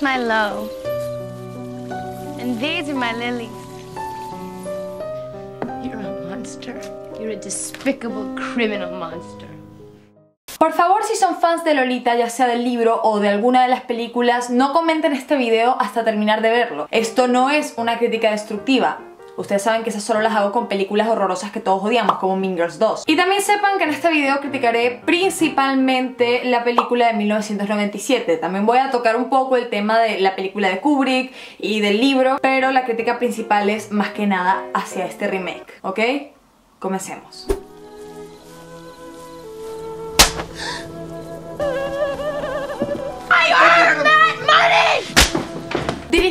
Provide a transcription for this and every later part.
My low. And these are my lilies. You're a monster. You're a despicable criminal monster. Por favor, si son fans de Lolita, ya sea del libro o de alguna de las películas, no comenten este video hasta terminar de verlo. Esto no es una crítica destructiva, Ustedes saben que esas solo las hago con películas horrorosas que todos odiamos, como Mingers 2. Y también sepan que en este video criticaré principalmente la película de 1997. También voy a tocar un poco el tema de la película de Kubrick y del libro, pero la crítica principal es más que nada hacia este remake, ¿ok? Comencemos.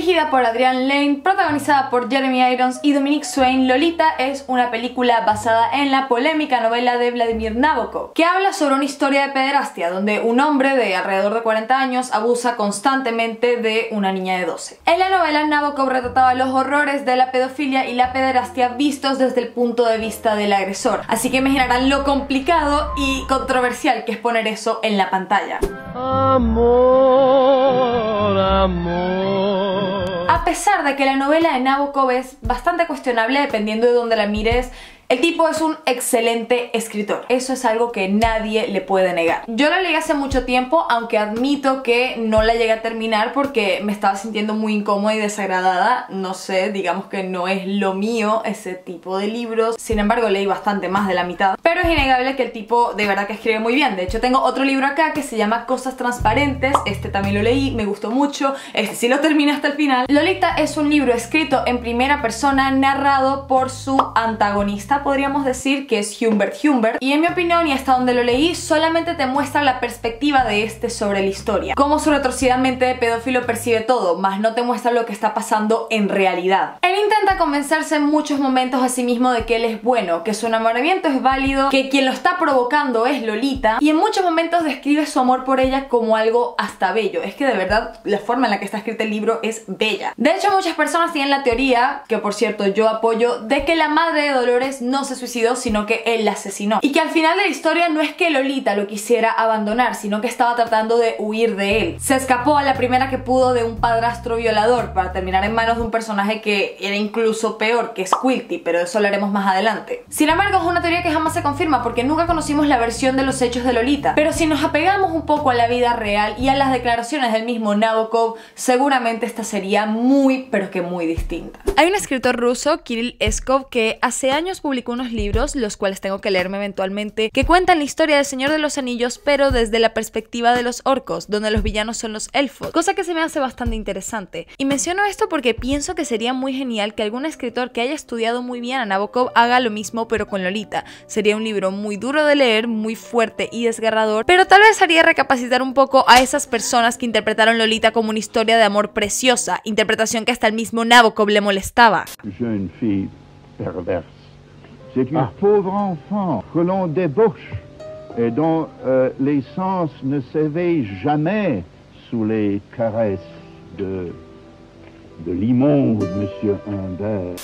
Dirigida por Adrian Lane, protagonizada por Jeremy Irons y Dominic Swain, Lolita es una película basada en la polémica novela de Vladimir Nabokov, que habla sobre una historia de pederastia, donde un hombre de alrededor de 40 años abusa constantemente de una niña de 12. En la novela, Nabokov retrataba los horrores de la pedofilia y la pederastia vistos desde el punto de vista del agresor, así que imaginarán lo complicado y controversial que es poner eso en la pantalla. Amor, amor. A pesar de que la novela de Nabokov es bastante cuestionable dependiendo de dónde la mires, el tipo es un excelente escritor, eso es algo que nadie le puede negar. Yo la leí hace mucho tiempo, aunque admito que no la llegué a terminar porque me estaba sintiendo muy incómoda y desagradada, no sé, digamos que no es lo mío ese tipo de libros, sin embargo leí bastante más de la mitad, pero es innegable que el tipo de verdad que escribe muy bien, de hecho tengo otro libro acá que se llama Cosas Transparentes, este también lo leí, me gustó mucho, este sí lo terminé hasta el final. Lolita es un libro escrito en primera persona narrado por su antagonista podríamos decir que es Humbert Humbert y en mi opinión y hasta donde lo leí solamente te muestra la perspectiva de este sobre la historia, cómo su retorcida mente de pedófilo percibe todo, más no te muestra lo que está pasando en realidad. Él intenta convencerse en muchos momentos a sí mismo de que él es bueno, que su enamoramiento es válido, que quien lo está provocando es Lolita y en muchos momentos describe su amor por ella como algo hasta bello. Es que de verdad la forma en la que está escrito el libro es bella. De hecho muchas personas tienen la teoría, que por cierto yo apoyo, de que la madre de Dolores no se suicidó, sino que él la asesinó. Y que al final de la historia no es que Lolita lo quisiera abandonar, sino que estaba tratando de huir de él. Se escapó a la primera que pudo de un padrastro violador para terminar en manos de un personaje que era incluso peor, que es Quilty, pero eso lo haremos más adelante. Sin embargo, es una teoría que jamás se confirma porque nunca conocimos la versión de los hechos de Lolita. Pero si nos apegamos un poco a la vida real y a las declaraciones del mismo Nabokov, seguramente esta sería muy, pero que muy distinta. Hay un escritor ruso, Kirill Eskov, que hace años publicó unos libros, los cuales tengo que leerme eventualmente, que cuentan la historia del Señor de los Anillos, pero desde la perspectiva de los orcos, donde los villanos son los elfos, cosa que se me hace bastante interesante. Y menciono esto porque pienso que sería muy genial que algún escritor que haya estudiado muy bien a Nabokov haga lo mismo pero con Lolita. Sería un libro muy duro de leer, muy fuerte y desgarrador, pero tal vez haría recapacitar un poco a esas personas que interpretaron Lolita como una historia de amor preciosa, interpretación que hasta el mismo Nabokov le molestaba. C'est une ah. pauvre enfant que l'on débauche et dont euh, les sens ne s'éveillent jamais sous les caresses de de Monsieur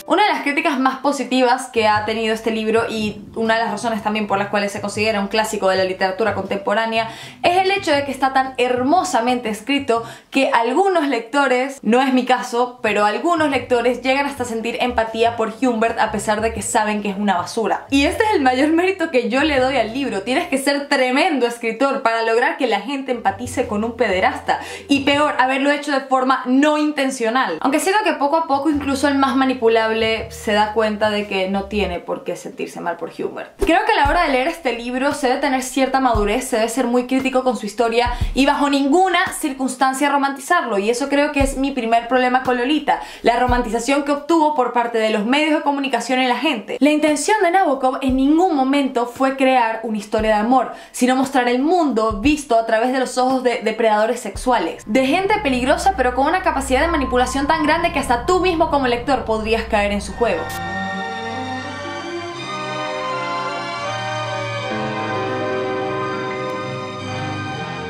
Una de las críticas más positivas que ha tenido este libro y una de las razones también por las cuales se considera un clásico de la literatura contemporánea es el hecho de que está tan hermosamente escrito que algunos lectores, no es mi caso, pero algunos lectores llegan hasta sentir empatía por Humbert a pesar de que saben que es una basura. Y este es el mayor mérito que yo le doy al libro. Tienes que ser tremendo escritor para lograr que la gente empatice con un pederasta. Y peor, haberlo hecho de forma no intencional. Aunque siento que poco a poco incluso el más manipulable se da cuenta de que no tiene por qué sentirse mal por Hubert. Creo que a la hora de leer este libro se debe tener cierta madurez, se debe ser muy crítico con su historia y bajo ninguna circunstancia romantizarlo y eso creo que es mi primer problema con Lolita, la romantización que obtuvo por parte de los medios de comunicación y la gente. La intención de Nabokov en ningún momento fue crear una historia de amor, sino mostrar el mundo visto a través de los ojos de depredadores sexuales, de gente peligrosa pero con una capacidad de manipulación tan grande que hasta tú mismo como lector podrías caer en su juego.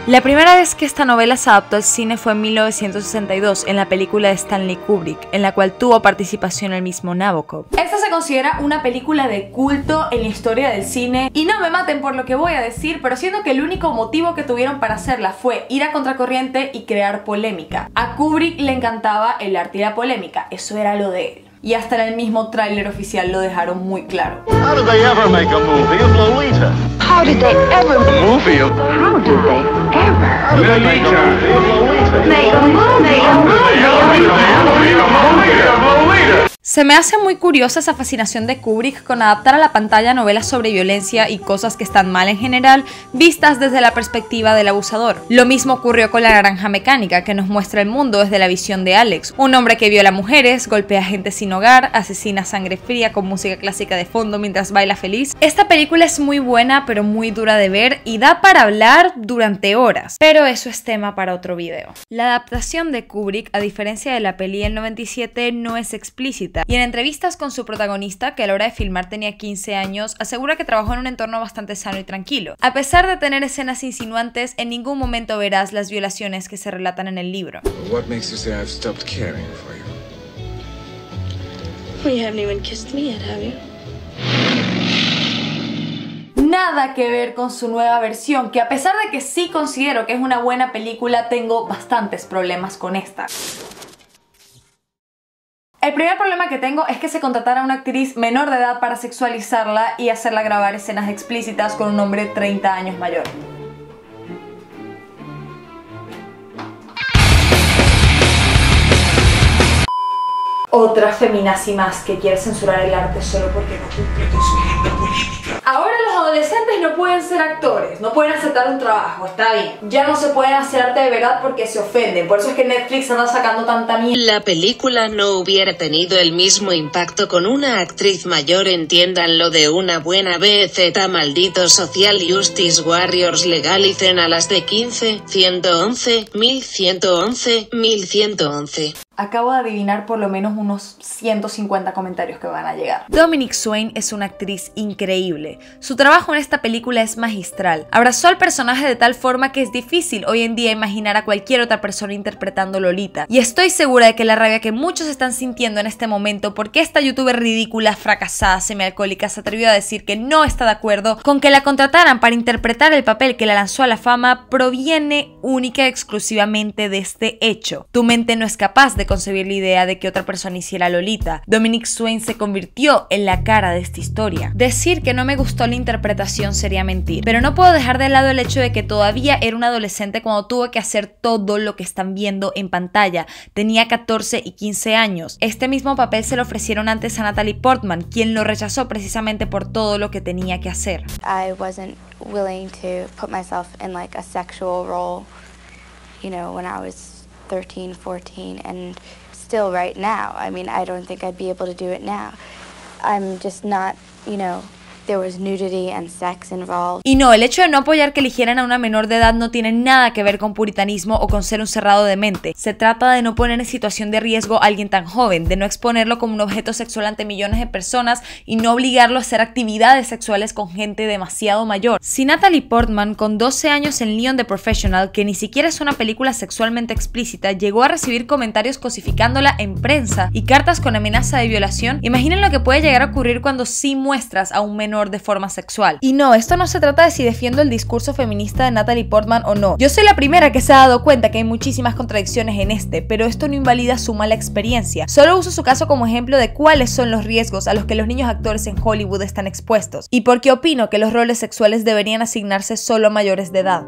La primera vez que esta novela se adaptó al cine fue en 1962 en la película de Stanley Kubrick, en la cual tuvo participación el mismo Nabokov. Esta se considera una película de culto en la historia del cine y no me maten por lo que voy a decir, pero siento que el único motivo que tuvieron para hacerla fue ir a contracorriente y crear polémica. A Kubrick le encantaba el arte y la polémica, eso era lo de él. Y hasta en el mismo tráiler oficial lo dejaron muy claro. How did they ever... A movie. How did they ever... Make a movie, a movie, a movie, a movie, a movie, a movie. Se me hace muy curiosa esa fascinación de Kubrick con adaptar a la pantalla novelas sobre violencia y cosas que están mal en general, vistas desde la perspectiva del abusador. Lo mismo ocurrió con La Naranja Mecánica, que nos muestra el mundo desde la visión de Alex, un hombre que viola mujeres, golpea gente sin hogar, asesina sangre fría con música clásica de fondo mientras baila feliz. Esta película es muy buena, pero muy dura de ver y da para hablar durante horas, pero eso es tema para otro video. La adaptación de Kubrick, a diferencia de la peli del 97, no es explícita y en entrevistas con su protagonista, que a la hora de filmar tenía 15 años, asegura que trabajó en un entorno bastante sano y tranquilo. A pesar de tener escenas insinuantes, en ningún momento verás las violaciones que se relatan en el libro. Nada que ver con su nueva versión, que a pesar de que sí considero que es una buena película, tengo bastantes problemas con esta. El primer problema que tengo es que se contratara a una actriz menor de edad para sexualizarla y hacerla grabar escenas explícitas con un hombre 30 años mayor. Otra feminazi más que quiere censurar el arte solo porque no cumple con su agenda política. Ahora los adolescentes no pueden ser actores, no pueden aceptar un trabajo, está bien. Ya no se pueden hacer arte de verdad porque se ofenden, por eso es que Netflix anda sacando tanta mierda. La película no hubiera tenido el mismo impacto con una actriz mayor, entiéndanlo de una buena BZ, maldito Social Justice Warriors legalicen a las de 15, 111, 1111, 1111. Acabo de adivinar por lo menos unos 150 comentarios que van a llegar. Dominic Swain es una actriz increíble. Su trabajo en esta película es magistral. Abrazó al personaje de tal forma que es difícil hoy en día imaginar a cualquier otra persona interpretando Lolita. Y estoy segura de que la rabia que muchos están sintiendo en este momento porque esta youtuber ridícula, fracasada, semialcohólica se atrevió a decir que no está de acuerdo con que la contrataran para interpretar el papel que la lanzó a la fama proviene única y exclusivamente de este hecho. Tu mente no es capaz de concebir la idea de que otra persona hiciera Lolita. Dominic Swain se convirtió en la cara de esta historia. Decir que no me gustó la interpretación sería mentir, pero no puedo dejar de lado el hecho de que todavía era un adolescente cuando tuvo que hacer todo lo que están viendo en pantalla. Tenía 14 y 15 años. Este mismo papel se lo ofrecieron antes a Natalie Portman, quien lo rechazó precisamente por todo lo que tenía que hacer. I wasn't willing to put myself in like a sexual role, you know, when I was 13, 14, and still right now. I mean, I don't think I'd be able to do it now. I'm just not, you know, there was nudity and sex involved. Y no, el hecho de no apoyar que eligieran a una menor de edad no tiene nada que ver con puritanismo o con ser un cerrado de mente. Se trata de no poner en situación de riesgo a alguien tan joven, de no exponerlo como un objeto sexual ante millones de personas y no obligarlo a hacer actividades sexuales con gente demasiado mayor. Si Natalie Portman, con 12 años en Leon the Professional, que ni siquiera es una película sexualmente explícita, llegó a recibir comentarios cosificándola en prensa y cartas con amenaza de violación, imaginen lo que puede llegar a ocurrir cuando sí muestras a un menor de forma sexual. Y no, esto no se trata de si defiendo el discurso feminista de Natalie Portman o no. Yo soy la primera que se ha dado cuenta que hay muchísimas contradicciones en este, pero esto no invalida su mala experiencia. Solo uso su caso como ejemplo de cuáles son los riesgos a los que los niños actores en Hollywood están expuestos, y porque opino que los roles sexuales deberían asignarse solo a mayores de edad.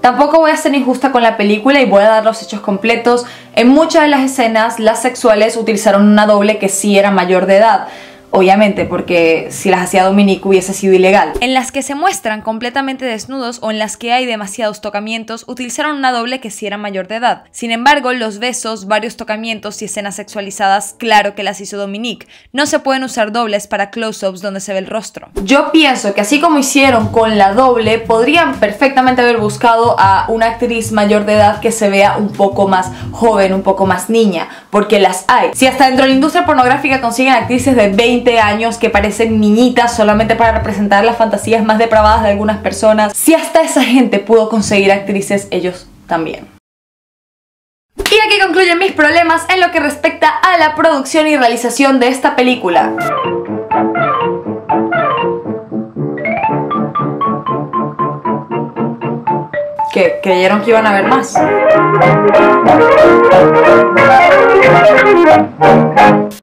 Tampoco voy a ser injusta con la película y voy a dar los hechos completos. En muchas de las escenas, las sexuales utilizaron una doble que sí era mayor de edad. Obviamente, porque si las hacía Dominique hubiese sido ilegal. En las que se muestran completamente desnudos o en las que hay demasiados tocamientos, utilizaron una doble que sí era mayor de edad. Sin embargo, los besos, varios tocamientos y escenas sexualizadas, claro que las hizo Dominique. No se pueden usar dobles para close-ups donde se ve el rostro. Yo pienso que así como hicieron con la doble, podrían perfectamente haber buscado a una actriz mayor de edad que se vea un poco más joven, un poco más niña, porque las hay. Si hasta dentro de la industria pornográfica consiguen actrices de 20 20 años que parecen niñitas solamente para representar las fantasías más depravadas de algunas personas. Si hasta esa gente pudo conseguir actrices, ellos también. Y aquí concluyen mis problemas en lo que respecta a la producción y realización de esta película. Que creyeron que iban a ver más.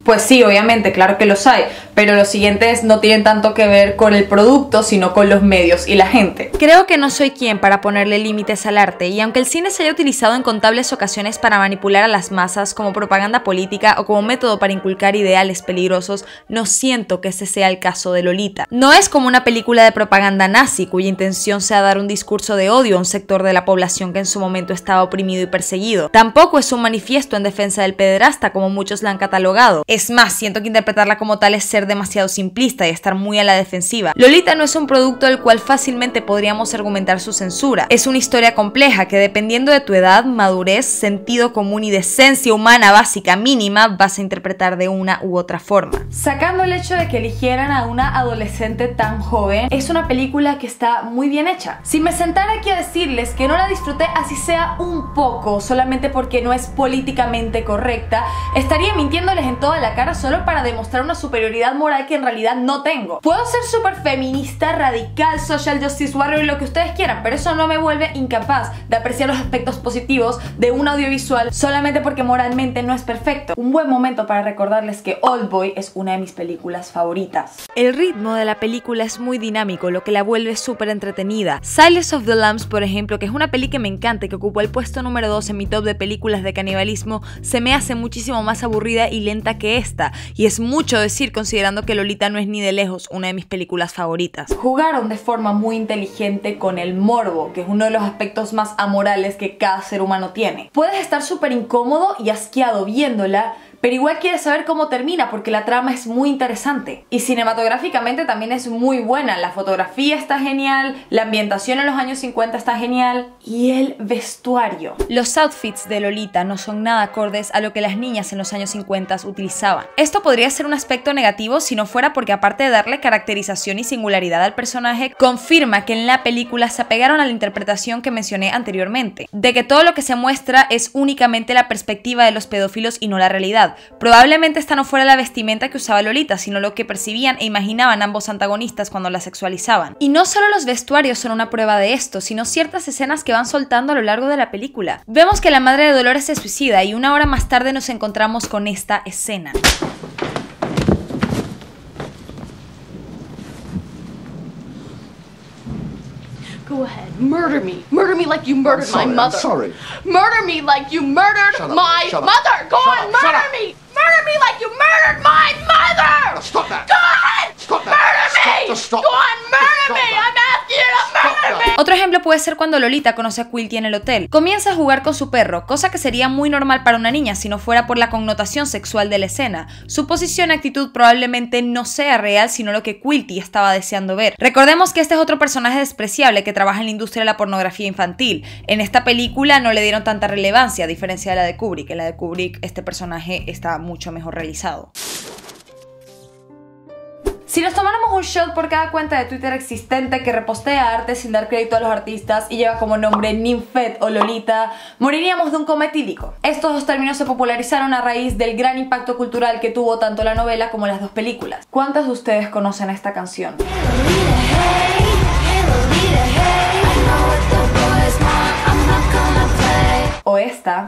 Pues sí, obviamente, claro que los hay, pero los siguientes no tienen tanto que ver con el producto, sino con los medios y la gente. Creo que no soy quien para ponerle límites al arte, y aunque el cine se haya utilizado en contables ocasiones para manipular a las masas como propaganda política o como método para inculcar ideales peligrosos, no siento que ese sea el caso de Lolita. No es como una película de propaganda nazi cuya intención sea dar un discurso de odio a un sector de la población que en su momento estaba oprimido y perseguido. Tampoco es un manifiesto en defensa del pederasta como muchos la han catalogado. Es más, siento que interpretarla como tal es ser demasiado simplista y estar muy a la defensiva. Lolita no es un producto del cual fácilmente podríamos argumentar su censura. Es una historia compleja que dependiendo de tu edad, madurez, sentido común y decencia humana básica mínima, vas a interpretar de una u otra forma. Sacando el hecho de que eligieran a una adolescente tan joven, es una película que está muy bien hecha. Si me sentara aquí a decirles que no la disfruté así sea un poco, solamente porque no es políticamente correcta, estaría mintiéndoles en toda la cara solo para demostrar una superioridad moral que en realidad no tengo. Puedo ser súper feminista, radical, social justice warrior lo que ustedes quieran, pero eso no me vuelve incapaz de apreciar los aspectos positivos de un audiovisual solamente porque moralmente no es perfecto. Un buen momento para recordarles que Old Boy es una de mis películas favoritas. El ritmo de la película es muy dinámico, lo que la vuelve súper entretenida. Silence of the Lambs, por ejemplo, que es una peli que me encanta y que ocupó el puesto número 2 en mi top de películas de canibalismo, se me hace muchísimo más aburrida y lenta que esta, y es mucho decir considerando que Lolita no es ni de lejos una de mis películas favoritas. Jugaron de forma muy inteligente con el morbo, que es uno de los aspectos más amorales que cada ser humano tiene. Puedes estar súper incómodo y asqueado viéndola, pero igual quieres saber cómo termina porque la trama es muy interesante. Y cinematográficamente también es muy buena. La fotografía está genial, la ambientación en los años 50 está genial y el vestuario. Los outfits de Lolita no son nada acordes a lo que las niñas en los años 50 utilizaban. Esto podría ser un aspecto negativo si no fuera porque aparte de darle caracterización y singularidad al personaje, confirma que en la película se apegaron a la interpretación que mencioné anteriormente, de que todo lo que se muestra es únicamente la perspectiva de los pedófilos y no la realidad. Probablemente esta no fuera la vestimenta que usaba Lolita, sino lo que percibían e imaginaban ambos antagonistas cuando la sexualizaban. Y no solo los vestuarios son una prueba de esto, sino ciertas escenas que van soltando a lo largo de la película. Vemos que la madre de Dolores se suicida y una hora más tarde nos encontramos con esta escena. Go ahead, murder me. Murder me like you murdered sorry, my I'm mother. sorry. Murder me like you murdered up, my mother. Go shut on, up, murder me. Murder me like you murdered my mother. Now stop that. Go puede ser cuando Lolita conoce a Quilty en el hotel. Comienza a jugar con su perro, cosa que sería muy normal para una niña si no fuera por la connotación sexual de la escena. Su posición y actitud probablemente no sea real, sino lo que Quilty estaba deseando ver. Recordemos que este es otro personaje despreciable que trabaja en la industria de la pornografía infantil. En esta película no le dieron tanta relevancia, a diferencia de la de Kubrick. En la de Kubrick este personaje está mucho mejor realizado. Si nos tomáramos un shot por cada cuenta de Twitter existente que repostea arte sin dar crédito a los artistas y lleva como nombre Ninfet o Lolita, moriríamos de un coma etílico. Estos dos términos se popularizaron a raíz del gran impacto cultural que tuvo tanto la novela como las dos películas. ¿Cuántas de ustedes conocen esta canción? O esta.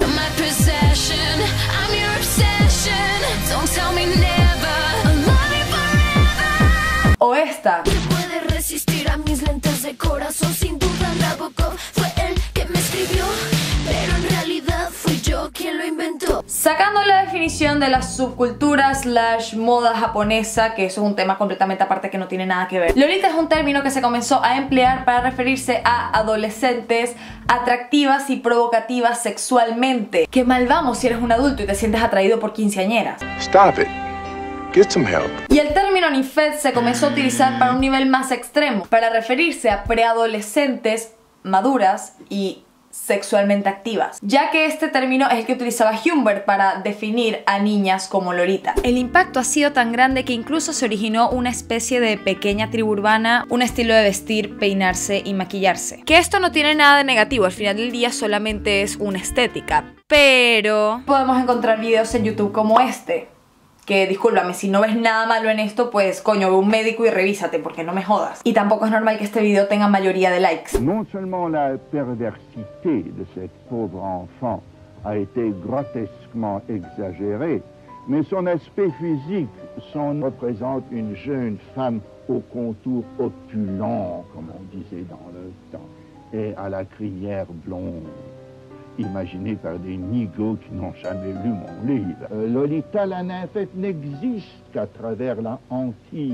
O esta. puede resistir a mis lentes de corazón sin duda Nabokov fue él que me escribió pero en realidad fui yo quien lo inventó Sacando la definición de la subcultura slash moda japonesa, que eso es un tema completamente aparte que no tiene nada que ver. Lolita es un término que se comenzó a emplear para referirse a adolescentes atractivas y provocativas sexualmente. Qué mal vamos si eres un adulto y te sientes atraído por quinceañeras. Stop it. Get some help. Y el término Nifed se comenzó a utilizar para un nivel más extremo, para referirse a preadolescentes maduras y sexualmente activas, ya que este término es el que utilizaba Humbert para definir a niñas como Lolita. El impacto ha sido tan grande que incluso se originó una especie de pequeña tribu urbana, un estilo de vestir, peinarse y maquillarse. Que esto no tiene nada de negativo, al final del día solamente es una estética, pero... Podemos encontrar videos en YouTube como este, que discúlpame, si no ves nada malo en esto, pues coño, ve un médico y revísate, porque no me jodas. Y tampoco es normal que este video tenga mayoría de likes. Non seulement la perversité de cette pauvre enfant a été grotesquement exagérée, mais son aspect physique son représente une jeune femme au contour opulent, comme on disait dans le temps, et à la crinière blonde imaginée par des nigauds qui n'ont jamais lu mon livre. Euh, Lolita la nymphette n'existe qu'à travers la hantise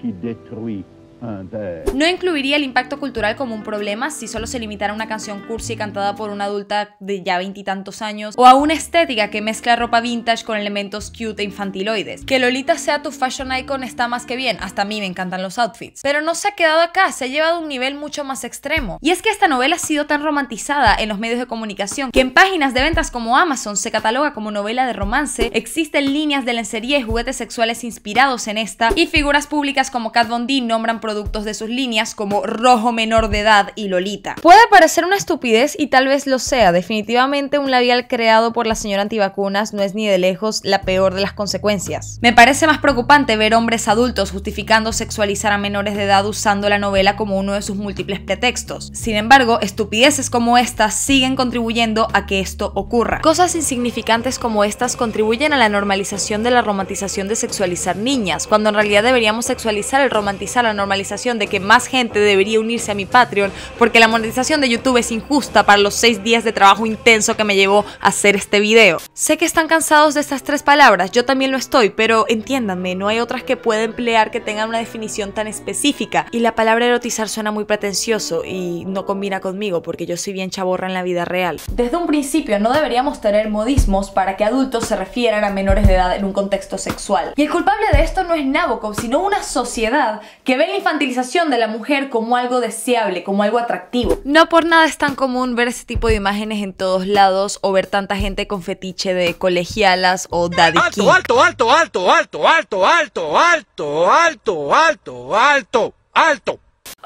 qui détruit. No incluiría el impacto cultural como un problema si solo se limitara a una canción cursi cantada por una adulta de ya veintitantos años o a una estética que mezcla ropa vintage con elementos cute e infantiloides. Que Lolita sea tu fashion icon está más que bien, hasta a mí me encantan los outfits. Pero no se ha quedado acá, se ha llevado a un nivel mucho más extremo. Y es que esta novela ha sido tan romantizada en los medios de comunicación que en páginas de ventas como Amazon se cataloga como novela de romance, existen líneas de lencería y juguetes sexuales inspirados en esta y figuras públicas como Kat Von D nombran productos de sus líneas como Rojo Menor de Edad y Lolita. Puede parecer una estupidez y tal vez lo sea, definitivamente un labial creado por la señora antivacunas no es ni de lejos la peor de las consecuencias. Me parece más preocupante ver hombres adultos justificando sexualizar a menores de edad usando la novela como uno de sus múltiples pretextos. Sin embargo, estupideces como estas siguen contribuyendo a que esto ocurra. Cosas insignificantes como estas contribuyen a la normalización de la romantización de sexualizar niñas, cuando en realidad deberíamos sexualizar el romantizar la normalización de que más gente debería unirse a mi Patreon porque la monetización de YouTube es injusta para los 6 días de trabajo intenso que me llevó a hacer este video. Sé que están cansados de estas tres palabras, yo también lo estoy, pero entiéndanme, no hay otras que pueda emplear que tengan una definición tan específica. Y la palabra erotizar suena muy pretencioso y no combina conmigo porque yo soy bien chaborra en la vida real. Desde un principio no deberíamos tener modismos para que adultos se refieran a menores de edad en un contexto sexual. Y el culpable de esto no es Nabokov, sino una sociedad que ve la infantilización de la mujer como algo deseable, como algo atractivo. No por nada es tan común ver ese tipo de imágenes en todos lados o ver tanta gente con fetiche de colegialas o daddy Alto, alto, alto, alto, alto, alto, alto, alto, alto, alto, alto, alto.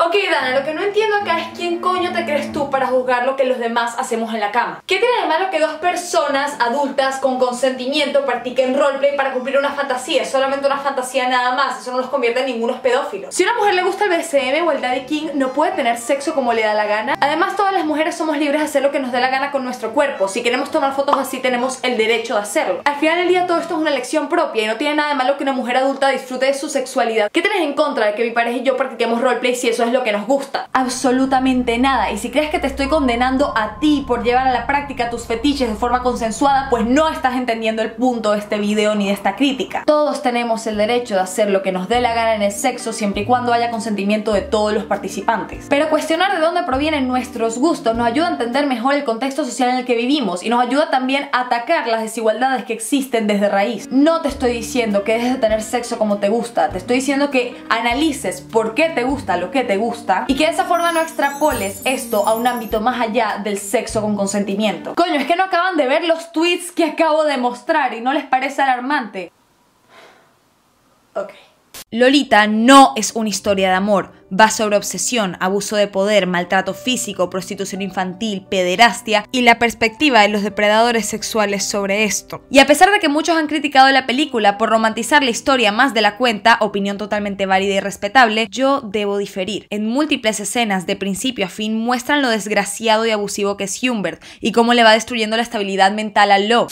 Ok, Dana, lo que no entiendo acá es quién coño te crees tú para juzgar lo que los demás hacemos en la cama. ¿Qué tiene de malo que dos personas adultas con consentimiento practiquen roleplay para cumplir una fantasía? Es solamente una fantasía nada más, eso no los convierte en ningunos pedófilos. Si a una mujer le gusta el BCM o el Daddy King, no puede tener sexo como le da la gana. Además, todas las mujeres somos libres de hacer lo que nos dé la gana con nuestro cuerpo. Si queremos tomar fotos así, tenemos el derecho de hacerlo. Al final del día, todo esto es una elección propia y no tiene nada de malo que una mujer adulta disfrute de su sexualidad. ¿Qué tienes en contra de que mi pareja y yo practiquemos roleplay si eso es lo que nos gusta? Absolutamente nada. Y si crees que te estoy condenando a ti por llevar a la práctica tus fetiches de forma consensuada, pues no estás entendiendo el punto de este video ni de esta crítica. Todos tenemos el derecho de hacer lo que nos dé la gana en el sexo siempre y cuando haya consentimiento de todos los participantes. Pero cuestionar de dónde provienen nuestros gustos nos ayuda a entender mejor el contexto social en el que vivimos y nos ayuda también a atacar las desigualdades que existen desde raíz. No te estoy diciendo que dejes de tener sexo como te gusta, te estoy diciendo que analices por qué te gusta lo que te gusta y que de esa forma no extrapoles esto a un ámbito más allá del sexo con consentimiento. Coño, es que no acaban de ver los tweets que acabo de mostrar y no les parece alarmante. Ok. Lolita no es una historia de amor, va sobre obsesión, abuso de poder, maltrato físico, prostitución infantil, pederastia y la perspectiva de los depredadores sexuales sobre esto. Y a pesar de que muchos han criticado la película por romantizar la historia más de la cuenta, opinión totalmente válida y respetable, yo debo diferir. En múltiples escenas de principio a fin muestran lo desgraciado y abusivo que es Humbert y cómo le va destruyendo la estabilidad mental a Lo.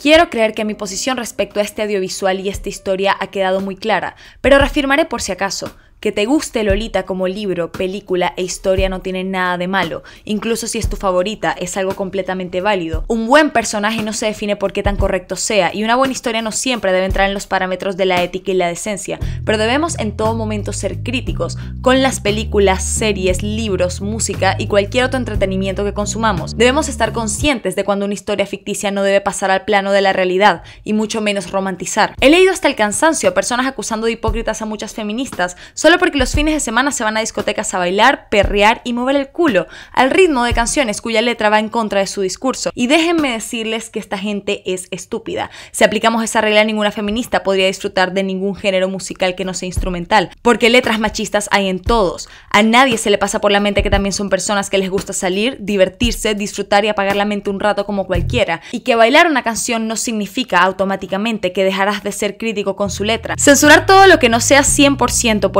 Quiero creer que mi posición respecto a este audiovisual y esta historia ha quedado muy clara, pero reafirmaré por si acaso. Que te guste Lolita como libro, película e historia no tiene nada de malo, incluso si es tu favorita, es algo completamente válido. Un buen personaje no se define por qué tan correcto sea, y una buena historia no siempre debe entrar en los parámetros de la ética y la decencia, pero debemos en todo momento ser críticos con las películas, series, libros, música y cualquier otro entretenimiento que consumamos. Debemos estar conscientes de cuando una historia ficticia no debe pasar al plano de la realidad, y mucho menos romantizar. He leído hasta el cansancio a personas acusando de hipócritas a muchas feministas, porque los fines de semana se van a discotecas a bailar, perrear y mover el culo, al ritmo de canciones cuya letra va en contra de su discurso. Y déjenme decirles que esta gente es estúpida. Si aplicamos esa regla, ninguna feminista podría disfrutar de ningún género musical que no sea instrumental, porque letras machistas hay en todos. A nadie se le pasa por la mente que también son personas que les gusta salir, divertirse, disfrutar y apagar la mente un rato como cualquiera, y que bailar una canción no significa automáticamente que dejarás de ser crítico con su letra. Censurar todo lo que no sea 100%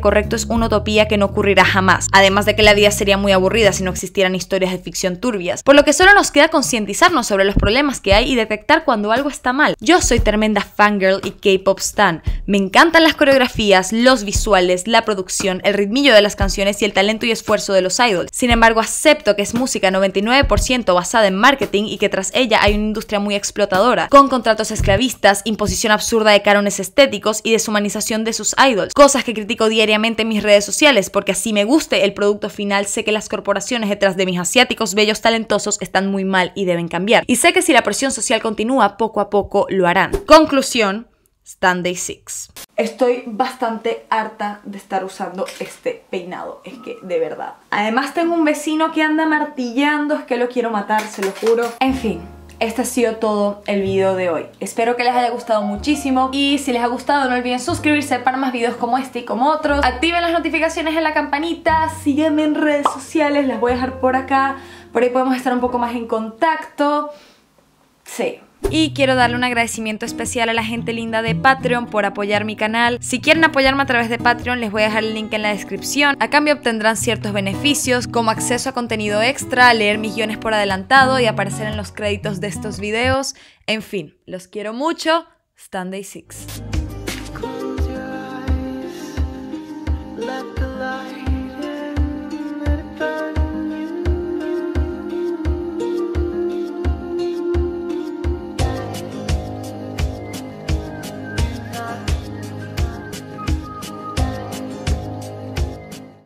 correcto es una utopía que no ocurrirá jamás, además de que la vida sería muy aburrida si no existieran historias de ficción turbias, por lo que solo nos queda concientizarnos sobre los problemas que hay y detectar cuando algo está mal. Yo soy tremenda fangirl y K-pop stan. Me encantan las coreografías, los visuales, la producción, el ritmillo de las canciones y el talento y esfuerzo de los idols. Sin embargo, acepto que es música 99% basada en marketing y que tras ella hay una industria muy explotadora, con contratos esclavistas, imposición absurda de cánones estéticos y deshumanización de sus idols, cosas que diariamente en mis redes sociales porque así me guste el producto final, sé que las corporaciones detrás de mis asiáticos bellos talentosos están muy mal y deben cambiar. Y sé que si la presión social continúa, poco a poco lo harán. Conclusión, Stand Day 6. Estoy bastante harta de estar usando este peinado, es que de verdad. Además tengo un vecino que anda martillando, es que lo quiero matar, se lo juro. En fin, este ha sido todo el video de hoy. Espero que les haya gustado muchísimo y si les ha gustado no olviden suscribirse para más videos como este y como otros. Activen las notificaciones en la campanita, sígueme en redes sociales, las voy a dejar por acá. Por ahí podemos estar un poco más en contacto. Sí, y quiero darle un agradecimiento especial a la gente linda de Patreon por apoyar mi canal. Si quieren apoyarme a través de Patreon, les voy a dejar el link en la descripción. A cambio obtendrán ciertos beneficios como acceso a contenido extra, leer mis guiones por adelantado y aparecer en los créditos de estos videos. En fin, los quiero mucho. Stand Day 6.